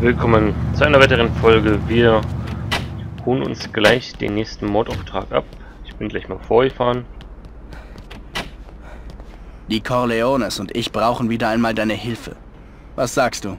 Willkommen zu einer weiteren Folge. Wir holen uns gleich den nächsten Mordauftrag ab. Ich bin gleich mal vorgefahren. Die Corleones und ich brauchen wieder einmal deine Hilfe. Was sagst du?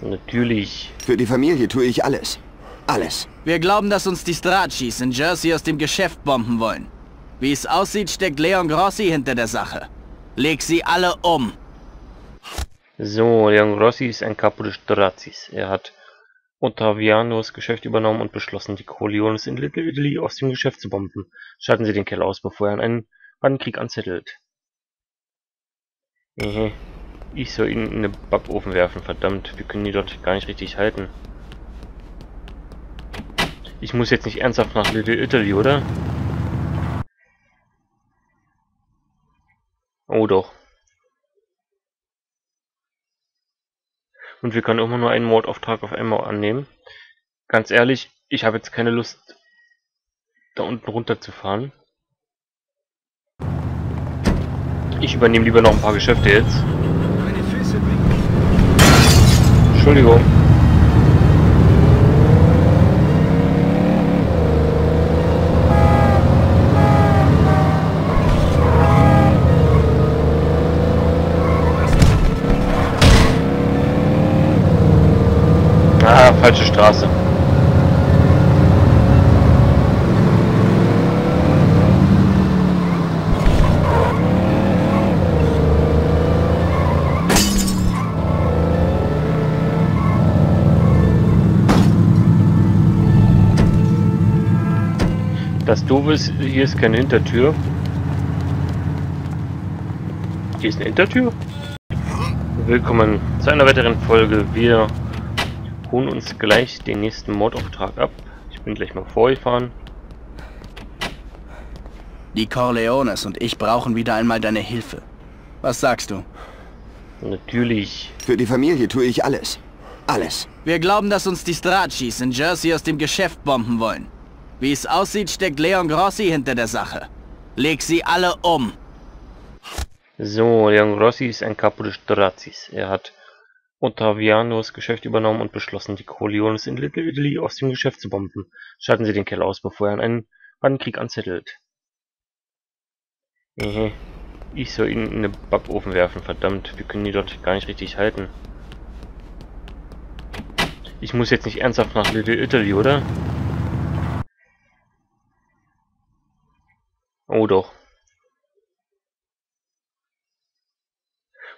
Natürlich. Für die Familie tue ich alles. Alles. Wir glauben, dass uns die Strachis in Jersey aus dem Geschäft bomben wollen. Wie es aussieht, steckt Leon Grossi hinter der Sache. Leg sie alle um. So, Leon Grossi ist ein Capo de Strazis. Er hat Ottavianos Geschäft übernommen und beschlossen, die Corleones in Little Italy aus dem Geschäft zu bomben. Schalten Sie den Kerl aus, bevor er einen Bandenkrieg anzettelt. Ehe. Ich soll ihn in den Backofen werfen, verdammt. Wir können die dort gar nicht richtig halten. Ich muss jetzt nicht ernsthaft nach Little Italy, oder? Oh doch. Und wir können immer nur einen Mordauftrag auf einmal annehmen. Ganz ehrlich, ich habe jetzt keine Lust, da unten runterzufahren. Ich übernehme lieber noch ein paar Geschäfte jetzt. Entschuldigung. Falsche Straße. Das Doofe ist, hier ist keine Hintertür. Hier ist eine Hintertür? Willkommen zu einer weiteren Folge. Wir holen uns gleich den nächsten Mordauftrag ab. Ich bin gleich mal vorgefahren. Die Corleones und ich brauchen wieder einmal deine Hilfe. Was sagst du? Natürlich. Für die Familie tue ich alles. Alles. Wir glauben, dass uns die Strachis in Jersey aus dem Geschäft bomben wollen. Wie es aussieht, steckt Leon Grossi hinter der Sache. Leg sie alle um. So, Leon Grossi ist ein Capo de Strazis. Er hat Ottavianos Geschäft übernommen und beschlossen, die Corleones in Little Italy aus dem Geschäft zu bomben. Schalten Sie den Kerl aus, bevor er einen Bandenkrieg anzettelt. Ehe. Ich soll ihn in den Backofen werfen, verdammt. Wir können die dort gar nicht richtig halten. Ich muss jetzt nicht ernsthaft nach Little Italy, oder? Oh doch.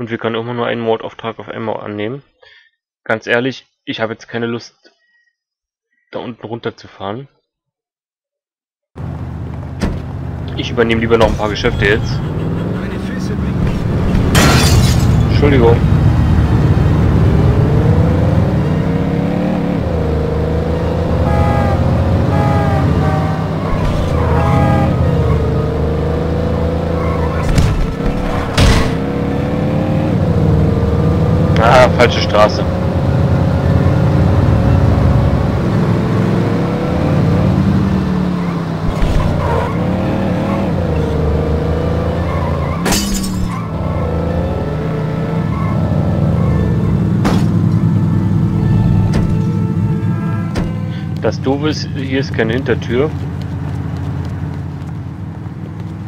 Und wir können immer nur einen Mordauftrag auf einmal annehmen. Ganz ehrlich, ich habe jetzt keine Lust, da unten runterzufahren. Ich übernehme lieber noch ein paar Geschäfte jetzt. Entschuldigung. Ah, falsche Straße. Das Doofe ist, hier ist keine Hintertür.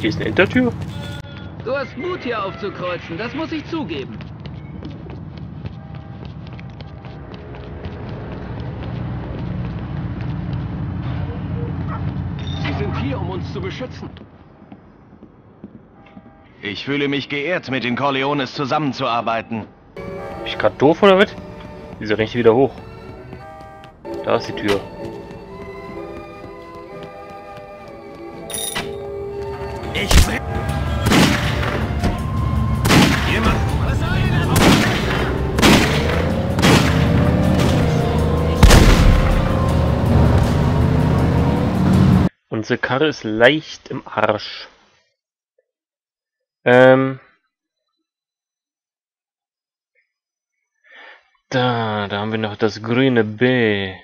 Hier ist eine Hintertür? Du hast Mut hier aufzukreuzen, das muss ich zugeben. Sie sind hier, um uns zu beschützen. Ich fühle mich geehrt, mit den Corleones zusammenzuarbeiten. Bin ich gerade doof oder was? Wieso renne ich wieder hoch? Da ist die Tür. Unsere Karre ist leicht im Arsch. Ähm. Da, da haben wir noch das grüne B.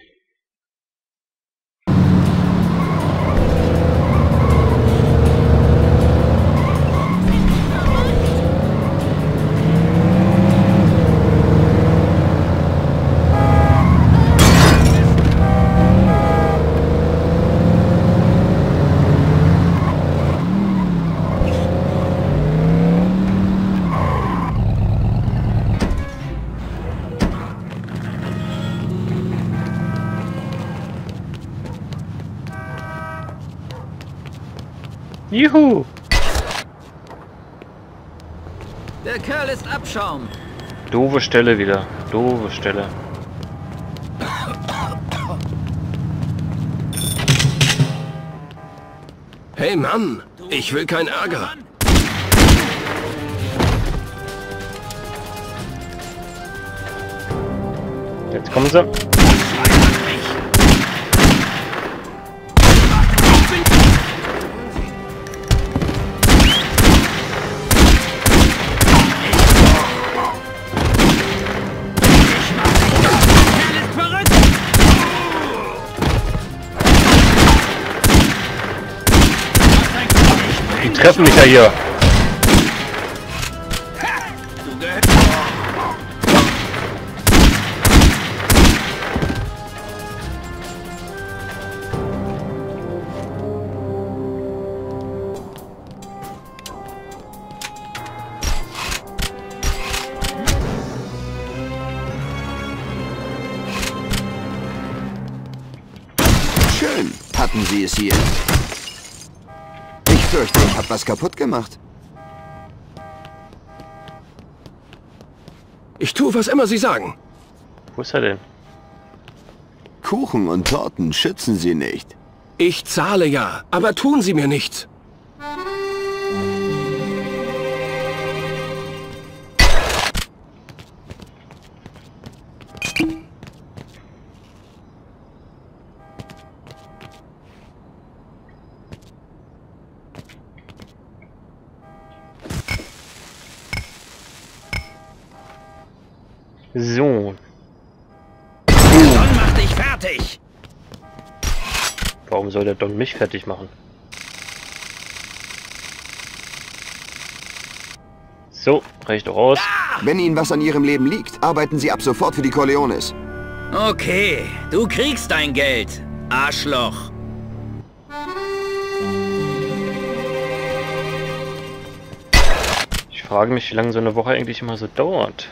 Juhu! Der Kerl ist Abschaum. Doofe Stelle wieder. Doofe Stelle. Hey Mann, ich will keinen Ärger. Jetzt kommen sie. Treffen mich ja hier. Schön, hatten Sie es hier. Ich fürchte, ich habe was kaputt gemacht. Ich tue, was immer Sie sagen. Wo ist er denn? Kuchen und Torten schützen Sie nicht. Ich zahle ja, aber tun Sie mir nichts. So. Don macht dich fertig! Warum soll der Don mich fertig machen? So, reicht doch aus. Wenn Ihnen was an Ihrem Leben liegt, arbeiten Sie ab sofort für die Corleones. Okay, du kriegst dein Geld, Arschloch. Ich frage mich, wie lange so eine Woche eigentlich immer so dauert.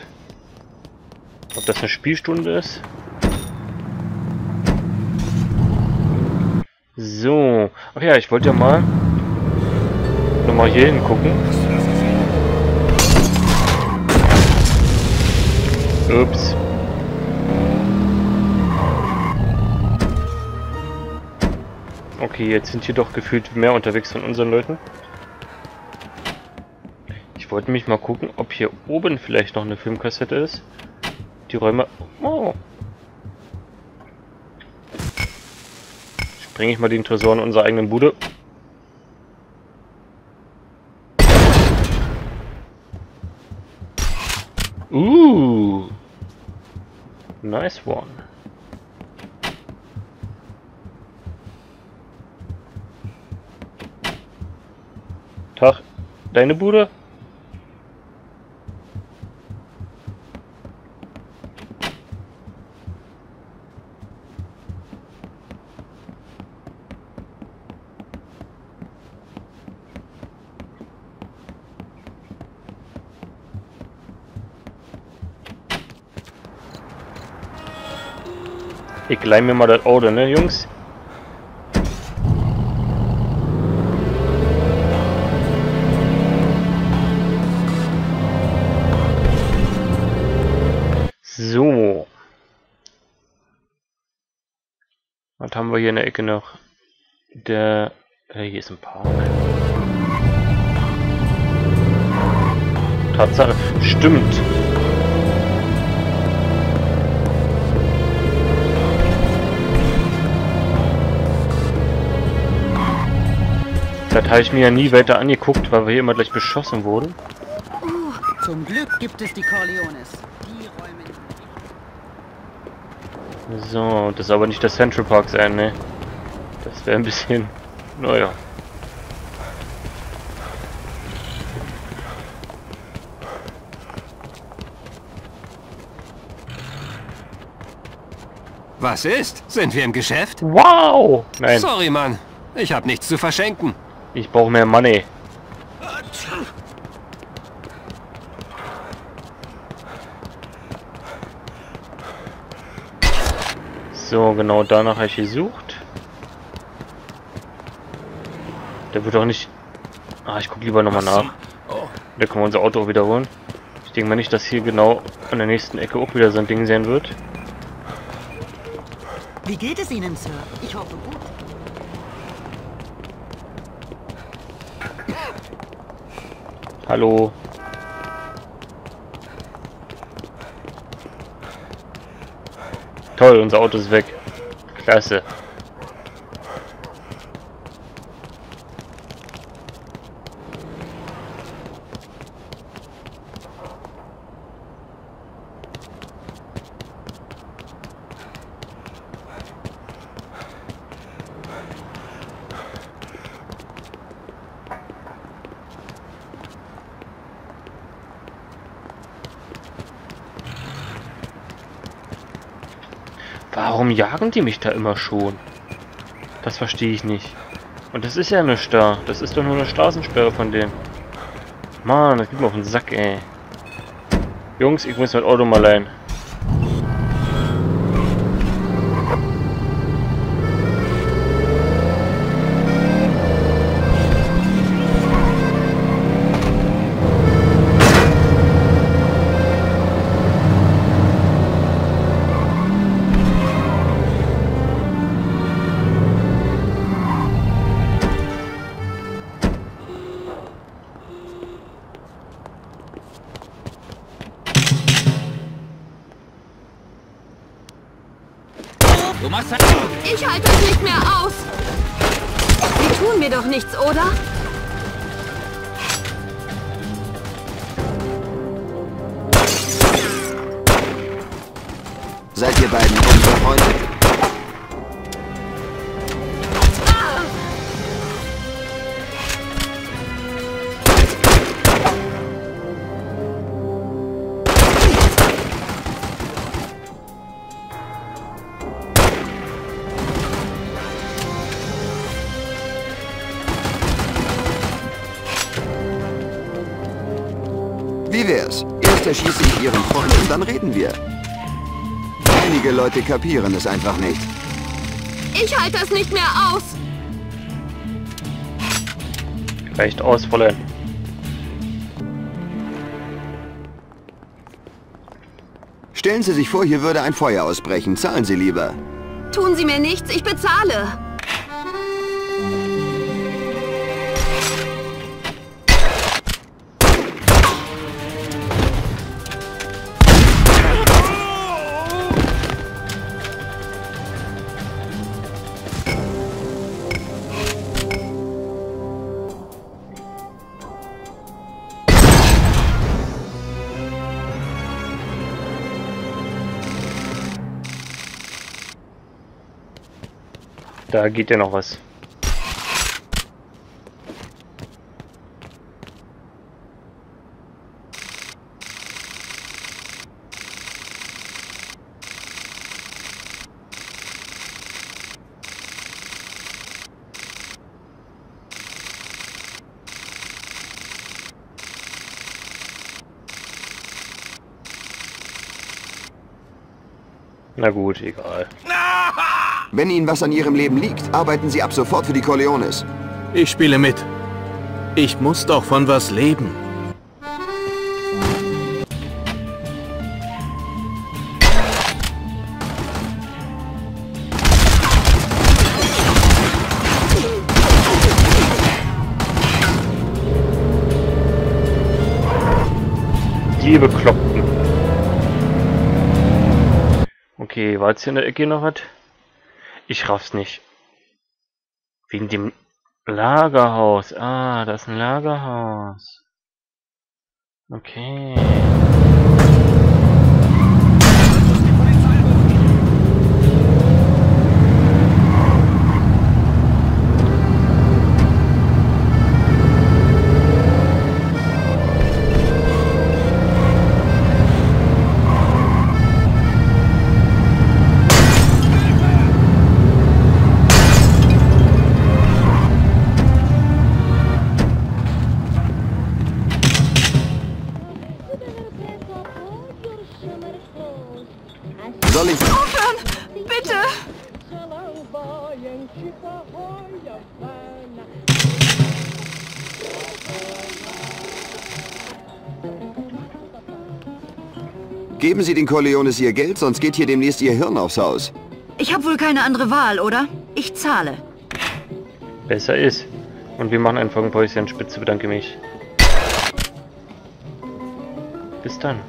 Ob das eine Spielstunde ist? So. Ach ja, ich wollte ja mal nochmal hier hingucken. Ups. Okay, jetzt sind hier doch gefühlt mehr unterwegs von unseren Leuten. Ich wollte mich mal gucken, ob hier oben vielleicht noch eine Filmkassette ist. Die Räume... Oh. Spreng ich mal den Tresor in unserer eigenen Bude. Uh. Nice one. Tag, deine Bude? Ich leih mir mal das Auto, ne, Jungs? So. Was haben wir hier in der Ecke noch? Der... Äh, hier ist ein Park. Tatsache. Stimmt. Das habe ich mir ja nie weiter angeguckt, weil wir hier immer gleich beschossen wurden. Zum Glück gibt es die Corleones. Die räumen. So, das soll aber nicht der Central Park sein, ne? Das wäre ein bisschen... Naja. Was ist? Sind wir im Geschäft? Wow! Nein, Sorry, Mann. Ich habe nichts zu verschenken. Ich brauche mehr Money. So, genau danach habe ich gesucht. Der wird doch nicht Ah, ich guck lieber nochmal nach. Da können wir unser Auto auch wieder holen. Ich denke mal nicht, dass hier genau an der nächsten Ecke auch wieder so ein Ding sein wird. Wie geht es Ihnen, Sir? Ich hoffe gut. Hallo. Toll, unser Auto ist weg. Klasse. Warum jagen die mich da immer schon? Das verstehe ich nicht. Und das ist ja nichts da. Das ist doch nur eine Straßensperre von denen. Mann, das geht mir auf den Sack, ey. Jungs, ich muss mein Auto mal leihen. Ich halte das nicht mehr aus. Sie tun mir doch nichts, oder? Erschieße ich Ihren Freund und dann reden wir. Einige Leute kapieren es einfach nicht. Ich halte das nicht mehr aus. Reicht aus, Fräulein. Stellen Sie sich vor, hier würde ein Feuer ausbrechen. Zahlen Sie lieber. Tun Sie mir nichts, ich bezahle. Da geht ja noch was. Na gut, egal. Wenn Ihnen was an Ihrem Leben liegt, arbeiten Sie ab sofort für die Corleones. Ich spiele mit. Ich muss doch von was leben. Die Bekloppten. Okay, war jetzt hier in der Ecke noch was? Ich raff's nicht. Wegen dem Lagerhaus. Ah, das ist ein Lagerhaus. Okay. Soll ich... Aufhören! Bitte! Geben Sie den Corleones Ihr Geld, sonst geht hier demnächst Ihr Hirn aufs Haus. Ich habe wohl keine andere Wahl, oder? Ich zahle. Besser ist. Und wir machen einfach ein Päuschen Spitze bedanke mich. Bis dann.